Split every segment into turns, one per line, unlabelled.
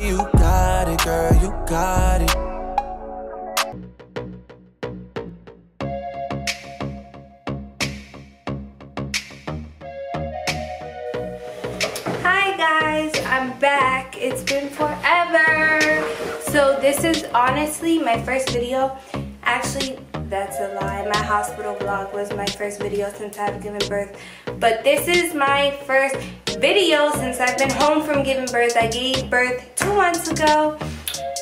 You got it, girl, you got it.
Hi guys, I'm back. It's been forever. So this is honestly my first video. Actually, that's a lie. My hospital vlog was my first video since I've given birth. But this is my first video since I've been home from giving birth. I gave birth two months ago.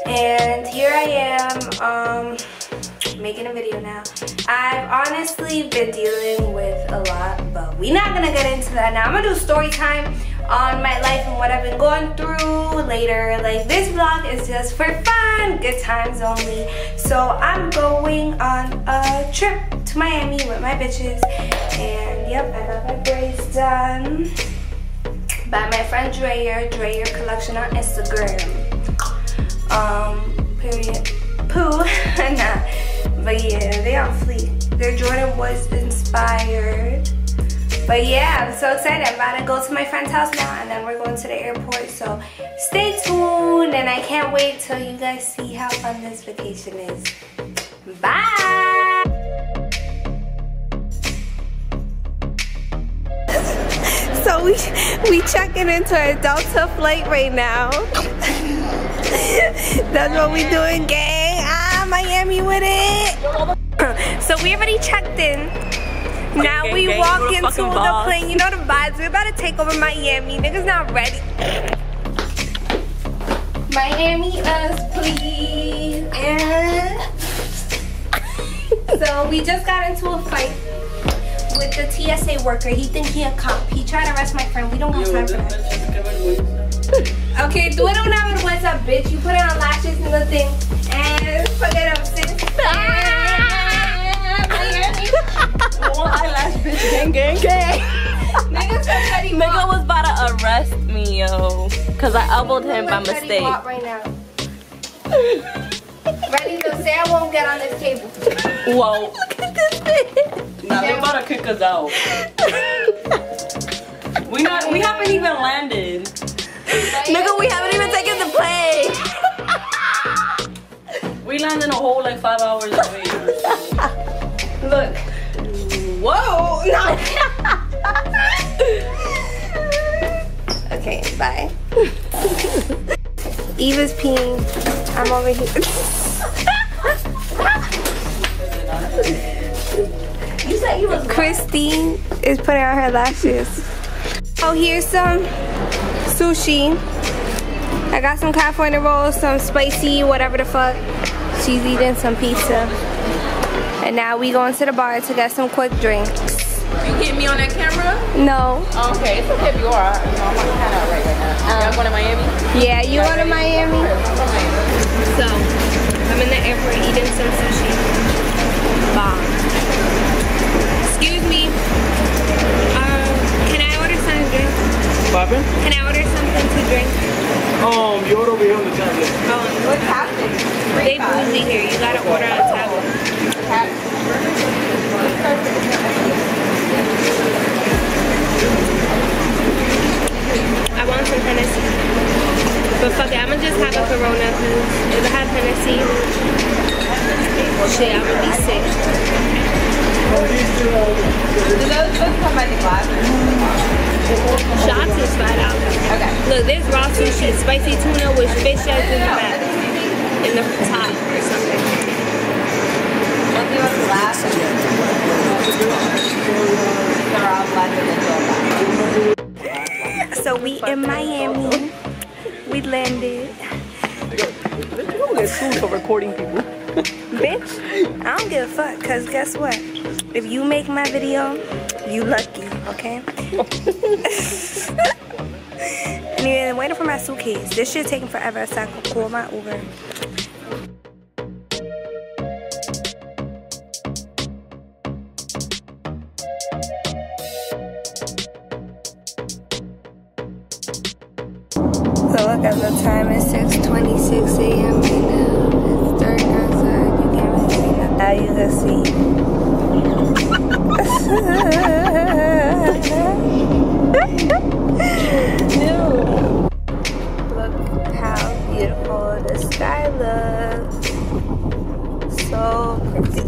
And here I am um, making a video now. I've honestly been dealing with a lot, but we're not gonna get into that now. I'm gonna do story time on my life and what I've been going through later. Like this vlog is just for fun, good times only. So I'm going on a trip to Miami with my bitches. And yep, I got my braids done by my friend Dreyer, Dreyer Collection on Instagram. Um, period. Pooh, nah. But yeah, they on fleek. Their Jordan was inspired. But yeah, I'm so excited. I'm about to go to my friend's house now and then we're going to the airport. So stay tuned and I can't wait till you guys see how fun this vacation is. Bye! So we we checking into a Delta flight right now. That's what we doing, gang. Ah, Miami with it. So we already checked in. Now
Gang,
we
gang,
walk
you
into
the boss.
plane. You know the vibes. We're about to take over Miami. Niggas not ready. Miami us, please. And so we just got into a fight with the TSA worker. He think he a cop. He tried to arrest my friend. We don't got time for that. Okay, do it on our WhatsApp, bitch. You put it on lashes and the thing. And fuck sis.
Eyelash bitch gang gang gang.
Niggas so
Nigga was about to arrest me, yo. Cause I elbowed him by mistake.
Right now. Ready to say I won't get on this table.
Whoa.
Look at this bitch.
Now they about to kick us out. we not we haven't even landed. Nigga, we haven't even taken the plane. we landed a whole like five hours away.
Look. Whoa. Okay, bye. Eva's peeing. I'm over here.
You said you was
Christine is putting on her lashes. Oh, here's some sushi. I got some California rolls, some spicy, whatever the fuck. She's eating some pizza. And now we going to the bar to get some quick drinks.
You hit me on that camera?
No.
Oh, okay, it's okay if you are. You know, I'm on kind of right right now. Y'all going to Miami?
Yeah, you going to Miami? So, I'm in the airport eating some sushi. Bomb. Excuse me. Um, can I order some to drink?
Poppin'?
Can I order something to drink?
Um, you order over here on the tablet.
Oh,
What's happening?
they bougie here. You gotta order on tablet. I want some Hennessy. But fuck it, I'ma just have a Corona because if I have Hennessy, shit, I'ma be sick.
Do those books come by the glasses?
Shots is five dollars.
Okay.
Look, there's raw sushi, spicy tuna with fish eggs in the back, in the top So we in Miami. We landed.
Bitch, you don't get sued for recording people.
Bitch, I don't give a fuck, cause guess what? If you make my video, you lucky, okay? anyway, I'm waiting for my suitcase. This shit taking forever, so I can call my Uber. the time is 6.26 a.m. right now. It's dark outside. You can't really see. Now you can see. no. Look how beautiful the sky looks. So pretty.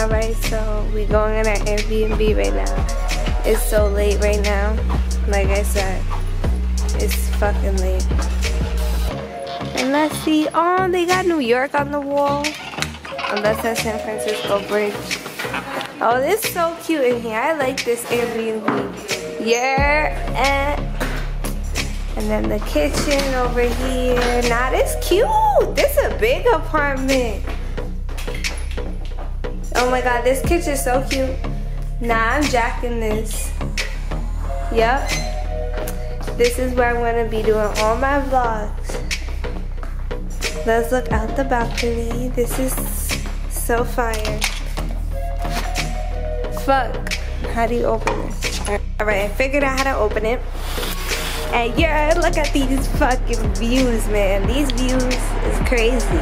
Alright, so we're going on our Airbnb right now. It's so late right now. Like I said fucking late. And let's see. Oh, they got New York on the wall. Unless that's San Francisco Bridge. Oh, this is so cute in here. I like this Airbnb. Yeah. And, and then the kitchen over here. Nah, this cute. This is a big apartment. Oh my god, this kitchen is so cute. Nah, I'm jacking this. Yep. This is where I'm gonna be doing all my vlogs. Let's look out the balcony. This is so fire. Fuck. How do you open this? Alright, I figured out how to open it. And yeah, look at these fucking views, man. These views is crazy.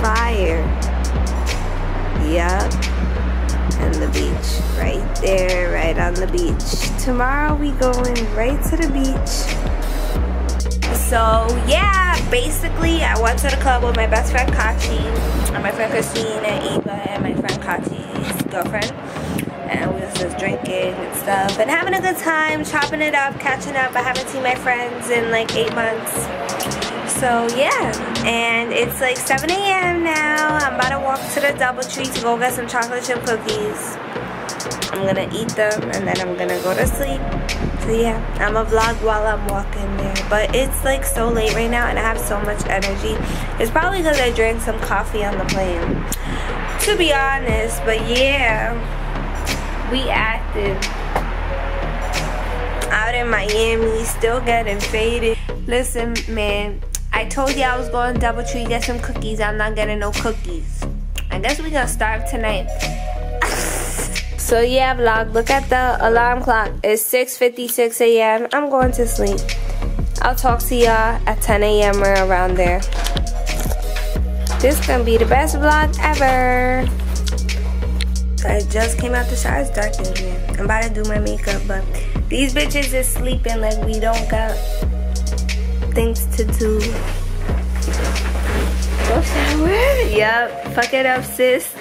Fire. Yup. And the beach right there, right on the beach. Tomorrow we going right to the beach. So yeah, basically I went to the club with my best friend Kachi, and my friend Christine and Eva, and my friend Kachi's girlfriend. And we was just drinking and stuff and having a good time, chopping it up, catching up. I haven't seen my friends in like eight months. So yeah, and it's like 7 a.m. now. I'm about to walk to the Doubletree to go get some chocolate chip cookies. I'm gonna eat them and then I'm gonna go to sleep. So yeah, I'm a vlog while I'm walking there. But it's like so late right now and I have so much energy. It's probably because I drank some coffee on the plane. To be honest, but yeah, we active. Out in Miami, still getting faded. Listen, man, I told you I was going to Doubletree get some cookies. I'm not getting no cookies. I guess we gonna starve tonight. so yeah, vlog, look at the alarm clock. It's 6.56 a.m. I'm going to sleep. I'll talk to y'all at 10 a.m. or around there. This gonna be the best vlog ever. I just came out the shower. It's dark in here. I'm about to do my makeup, but these bitches is sleeping like we don't got things to do. Go shower? Yep. Fuck it up, sis.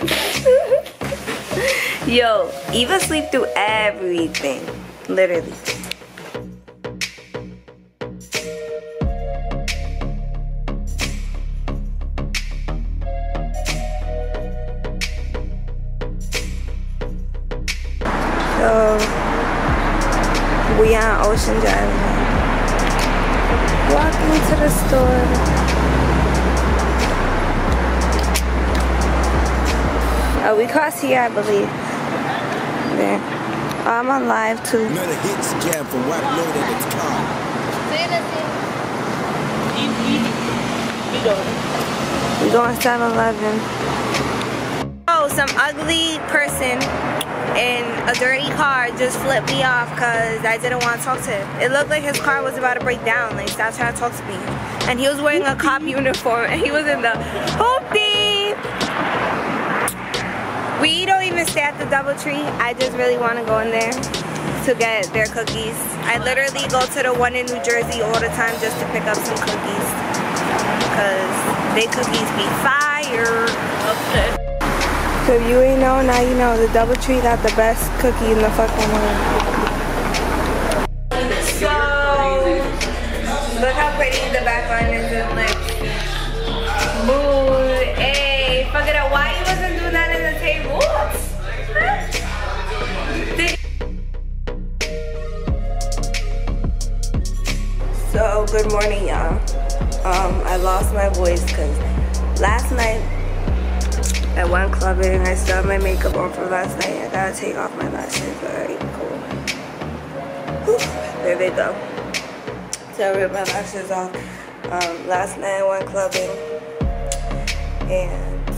Yo, Eva sleep through everything. Literally. So, we on Ocean Drive to the store. Oh, we crossed here, I believe. There. Oh, I'm on live too.
Another hits jam from Rap Loaded at its car.
We going 7-Eleven. Oh, some ugly person in a dirty car just flipped me off because I didn't want to talk to him. It looked like his car was about to break down. Like, stop trying to talk to me. And he was wearing a cop uniform and he was in the hoopty. We don't even stay at the Doubletree. I just really want to go in there to get their cookies. I literally go to the one in New Jersey all the time just to pick up some cookies. Because they cookies be fire. If you ain't know, now you know. The Doubletree got the best cookie in the fucking world. So, look how pretty the background is in like mood. Hey, fuck it up. Why you wasn't doing that in the table? So, good morning, y'all. Um, I lost my voice because last night I went clubbing. I still have my makeup on from last night. I gotta take off my lashes. Alright, cool. Whew, there they go. So I ripped my lashes off. Um, last night I went clubbing. And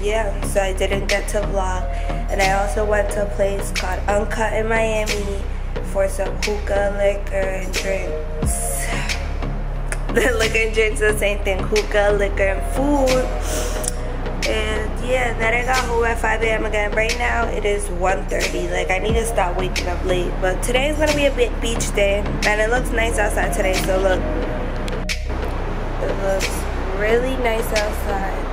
yeah, so I didn't get to vlog. And I also went to a place called Uncut in Miami for some hookah, liquor, and drinks. The liquor and drinks are the same thing. Hookah, liquor, and food. And yeah, then I got home at 5 a.m. again. Right now it is 1.30. Like I need to stop waking up late. But today is gonna be a bit beach day. And it looks nice outside today, so look. It looks really nice outside.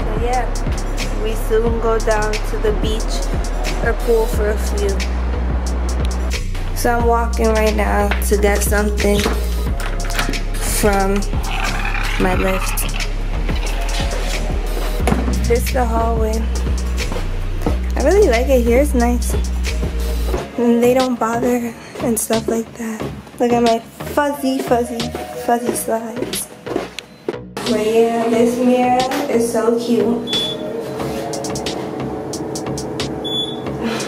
So, yeah, we soon go down to the beach or pool for a few. So I'm walking right now to get something from my lift. This is the hallway. I really like it here, it's nice. And they don't bother and stuff like that. Look at my fuzzy, fuzzy, fuzzy slides. But yeah, this mirror is so cute.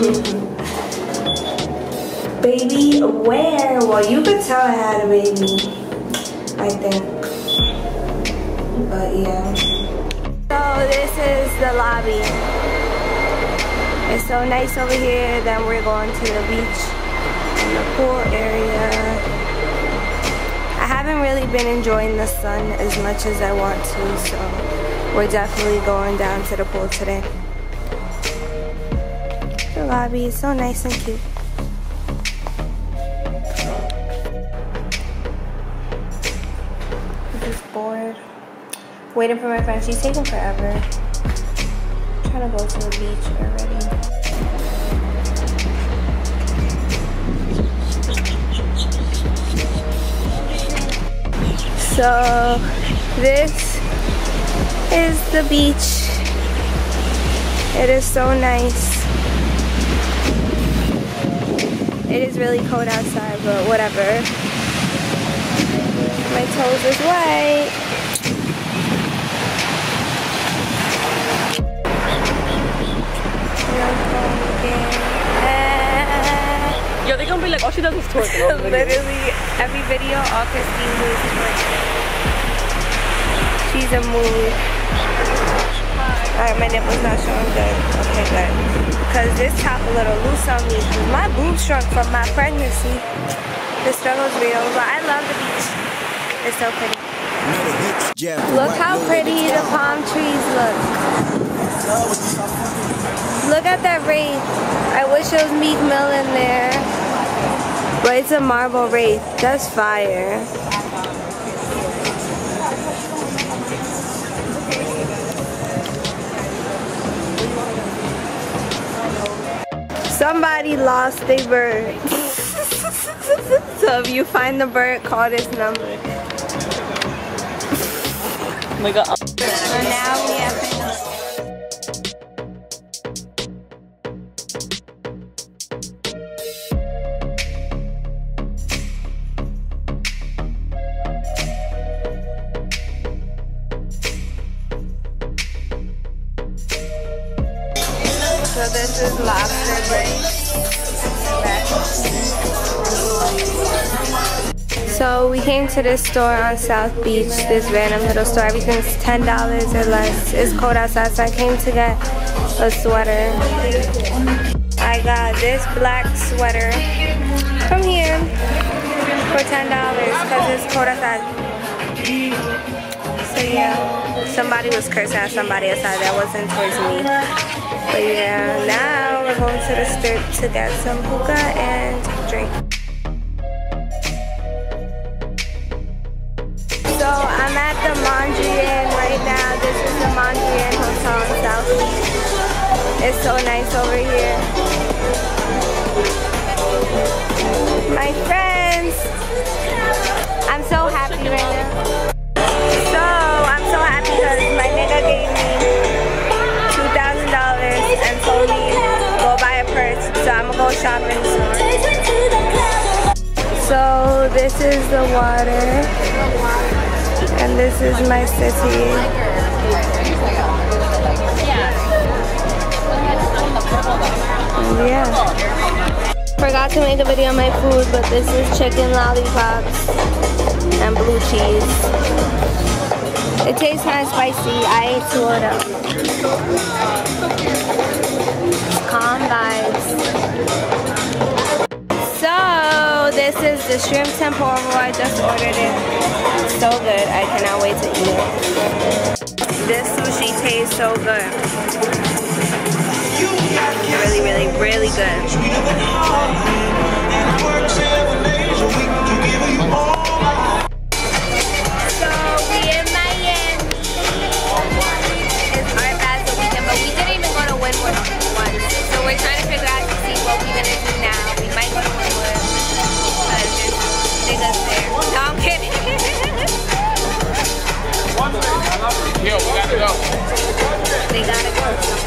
baby, where? Well, you could tell I had a baby, I think. But yeah. So this is the lobby. It's so nice over here. Then we're going to the beach and the pool area. I haven't really been enjoying the sun as much as I want to, so we're definitely going down to the pool today. The lobby is so nice and cute. I'm just bored. Waiting for my friend. She's taking forever. I'm trying to go to the beach already. So this is the beach. It is so nice. It is really cold outside, but whatever. My toes is white.
Yo, they gonna be like, all she does is twerk. in all the videos.
Literally every video, all Christine do is twerk. She's a mood. Alright, my nipple's not showing good. Okay, good. Because this top a little loose on me. My boobs shrunk from my pregnancy. The struggle's real, but I love the beach. It's so pretty.
Another hits jam from
Look how pretty the palm trees look. Look at that rain. I wish it was Meek Mill in there. But it's a marble wraith. That's fire. Somebody lost a bird. so if you find the bird, call this number.
Oh my god.
So now is lobster. So we came to this store on South Beach, this random little store. Everything's $10 or less. It's cold outside, so I came to get a sweater. I got this black sweater from here for $10 because it's cold outside. So yeah, somebody was cursing at somebody outside that wasn't towards me. But yeah, now we're going to the strip to get some hookah and drink. So I'm at the Mondrian right now. This is the Mondrian Hotel in South Beach. It's so nice over here. My friends. I'm so happy right now. Go shopping soon. So this is the water, and this is my city. Yeah. Forgot to make a video on my food, but this is chicken lollipops and blue cheese. It tastes kind of spicy. I ate two of them. This is the shrimp tempura. I just ordered it. So good. I cannot wait to eat it. This sushi tastes so good. Really, really, really good.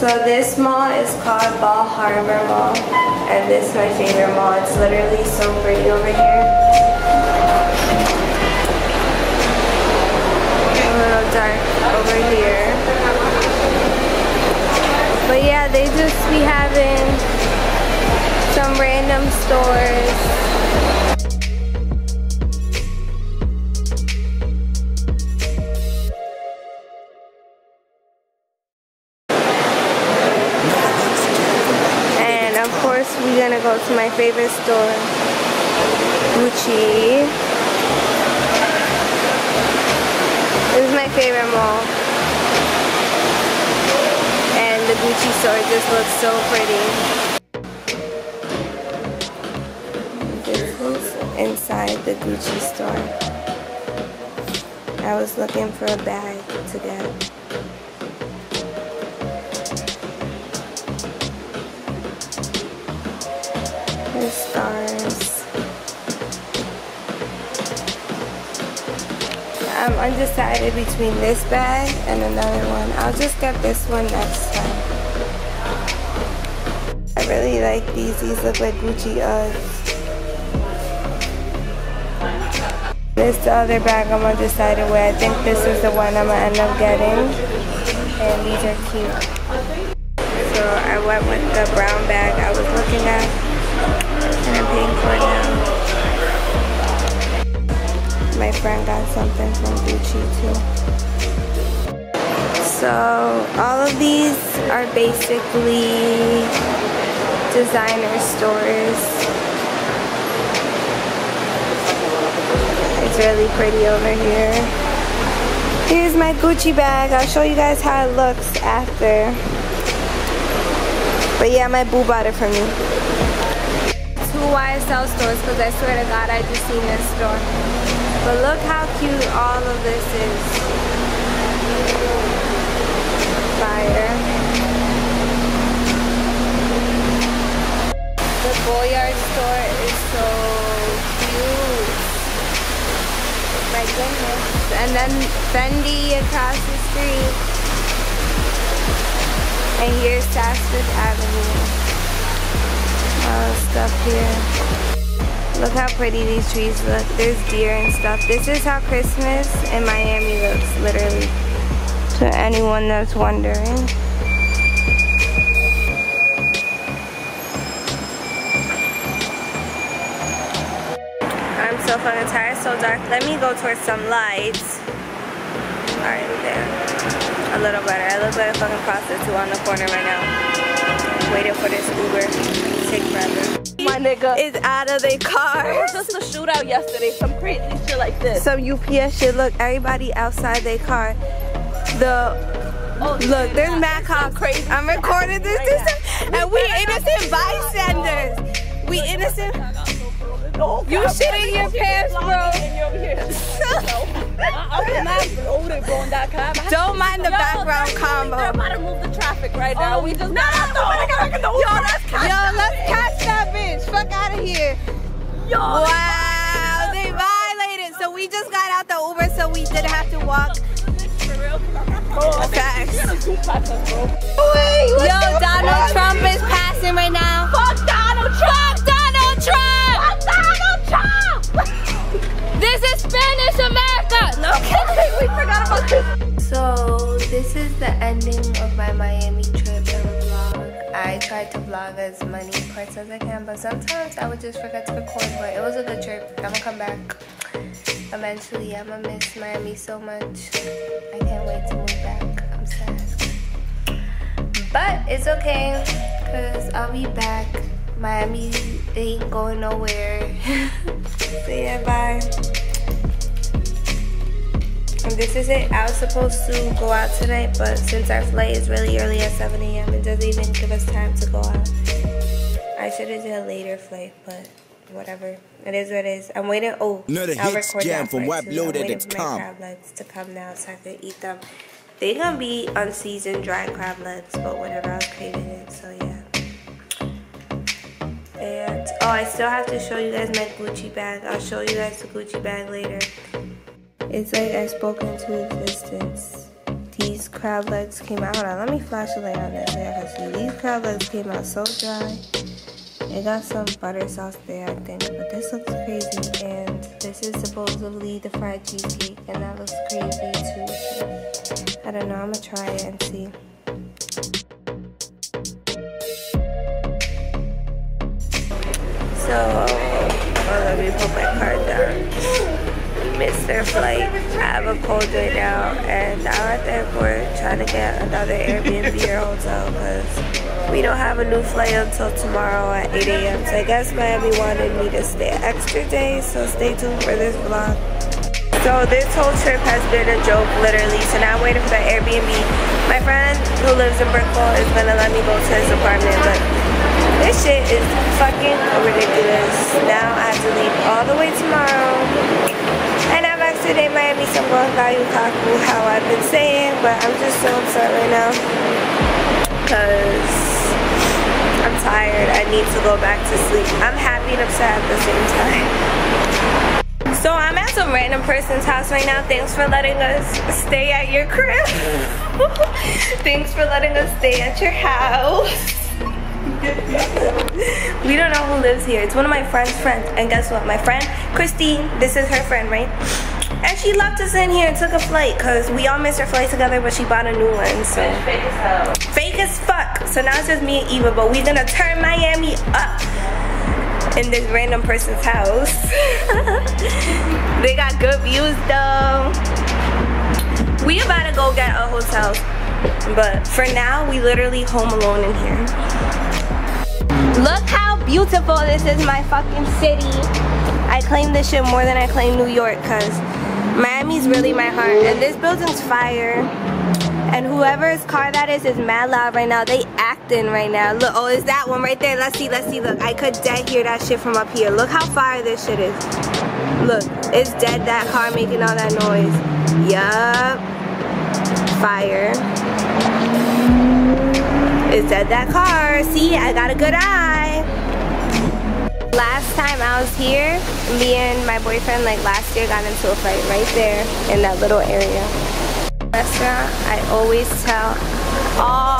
So this mall is called Bal Harbour Mall and this is my favorite mall. It's literally so pretty over here. A little dark over here. But yeah, they just be having some random stores. Just looks so pretty. This is inside the Gucci store. I was looking for a bag to get. There's stars. I'm undecided between this bag and another one. I'll just get this one next really like these. These look like Gucci Uggs. This the other bag I'm undecided with. I think this is the one I'm gonna end up getting. And these are cute. So I went with the brown bag I was looking at. And I'm paying for it now. My friend got something from Gucci too. So all of these are basically designer stores. It's really pretty over here. Here's my Gucci bag. I'll show you guys how it looks after. But yeah, my boo bought it for me. Two YSL stores because I swear to God I just seen this store. But look how cute all of this is. Fire. The Goyard store is so cute. My goodness. And then Fendi across the street. And here's Saks Fifth Avenue. The stuff here. Look how pretty these trees look. There's deer and stuff. This is how Christmas in Miami looks, literally. To anyone that's wondering. So fucking tired, so dark. Let me go towards some lights. Alright, there. A little better. I look like a fucking prostitute on the corner right now. Waiting for this Uber. Take forever.
My nigga.
Is out of their car.
There was just a shootout yesterday. Some crazy shit like this.
Some UPS shit. Look, everybody outside their car. The
Oh,
look, there's mad cops.
crazy
I'm recording this,
right
this, and we innocent bystanders. We innocent.
No,
You shit in your pants, bro.
I'm not loaded, bro, in that cab. I-
Don't mind the
Yo,
background combo.
They're about to move the traffic right now. Oh, we just got out the
Yo, let's catch, yo, let's catch that bitch. Fuck out of here.
Yo,
Wow, they violated. So we just got out the Uber, so we didn't have to walk. Oh, Facts. Yo, Donald Trump is passing right now.
Fuck Donald Trump!
Donald Trump! This is Spanish America. No
Okay, we forgot about this.
So this is the ending of my Miami trip and vlog. I tried to vlog as many parts as I can, but sometimes I would just forget to record. But it was a good trip. I'm gonna come back eventually. I'm gonna miss Miami so much. I can't wait to move back. I'm sad, but it's okay because I'll be back. Miami ain't going nowhere. so yeah, bye. And this is it. I was supposed to go out tonight, but since our flight is really early at 7 a.m., it doesn't even give us time to go out. I should have did a later flight, but whatever. It is what it is. I'm waiting. Oh,
Another
I'll record
jam
that
from
too. I'm waiting for my crab legs to come now so I can eat them. They're gonna be unseasoned dry crab legs, but whatever. I was craving it, so yeah. And oh, I still have to show you guys my Gucci bag. I'll show you guys the Gucci bag later. It's like I spoke into existence. These crab legs came out. Hold on, let me flash a light on this see. These crab legs came out so dry. It got some butter sauce there, I think, but this looks crazy. And this is supposedly the fried cheesecake, and that looks crazy too. I don't know. I'm gonna try it and see. So, oh, let me put my card down. Missed their flight. I have a cold right now, and I'm at the airport trying to get another Airbnb or hotel because we don't have a new flight until tomorrow at 8 a.m. So I guess Miami wanted me to stay an extra day, so stay tuned for this vlog. So this whole trip has been a joke, literally. So now I'm waiting for the Airbnb. My friend who lives in Brickell is gonna let me go to his apartment, but this shit is fucking ridiculous. Now I have to leave all the way tomorrow. And I'm actually in Miami, I'm going to how I've been saying, but I'm just so upset right now. Because I'm tired. I need to go back to sleep. I'm happy and upset at the same time. So I'm at some random person's house right now. Thanks for letting us stay at your crib. Thanks for letting us stay at your house. we don't know who lives here. It's one of my friend's friends. And guess what? My friend, Christine, this is her friend, right? And she left us in here and took a flight because we all missed our flight together, but she bought a new one. So fake as hell. Fake as fuck. So now it's just me and Eva, but we're gonna turn Miami up in this random person's house. they got good views though. We about to go get a hotel. But for now, we literally home alone in here. Look how beautiful this is my fucking city. I claim this shit more than I claim New York because Miami's really my heart. And this building's fire. And whoever's car that is is mad loud right now. They acting right now. Look, oh, is that one right there? Let's see, let's see. Look, I could dead hear that shit from up here. Look how fire this shit is. Look, it's dead that car making all that noise. Yup. Fire. It's dead that car. See, I got a good eye. Last time I was here, me and my boyfriend, like last year, got into a fight right there in that little area. Restaurant I always tell all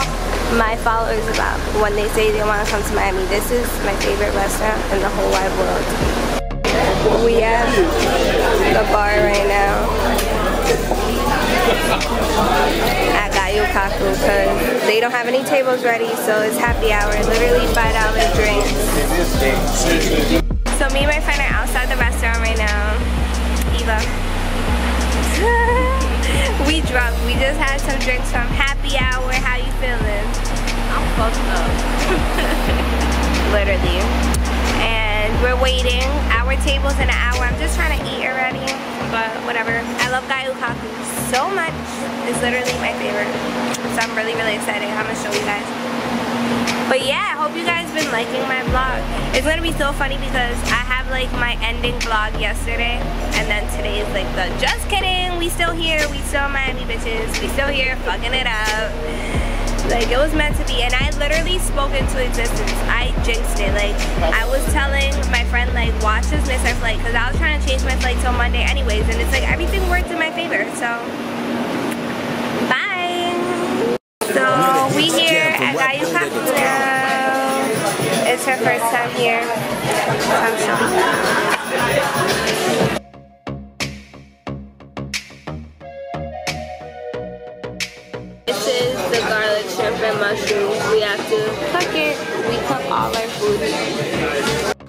my followers about when they say they want to come to Miami. This is my favorite restaurant in the whole wide world. We at the bar right now at Gyukaku because they don't have any tables ready, so it's happy hour. Literally five dollar drinks. So me and my friend are outside the restaurant right now. Eva. we drunk. We just had some drinks from happy hour. How you feeling? I'm fucked up. Literally. And we're waiting. Our table's in an hour. I'm just trying to eat already. But whatever. I love Gyukaku so much. It's literally my favorite. So I'm really, really excited. I'm gonna show you guys. But yeah, I hope you guys been liking my vlog. It's gonna be so funny because I have like my ending vlog yesterday and then today is like the just kidding, we still here, we still Miami bitches, we still here fucking it up. Like it was meant to be and I literally spoke into existence. I jinxed it. Like I was telling my friend like watch this miss our flight because I was trying to change my flight till Monday anyways and it's like everything worked in my favor. So bye. So we here at now. It's her first time here. I'm showing mushrooms. We have to cook it. We cook all our food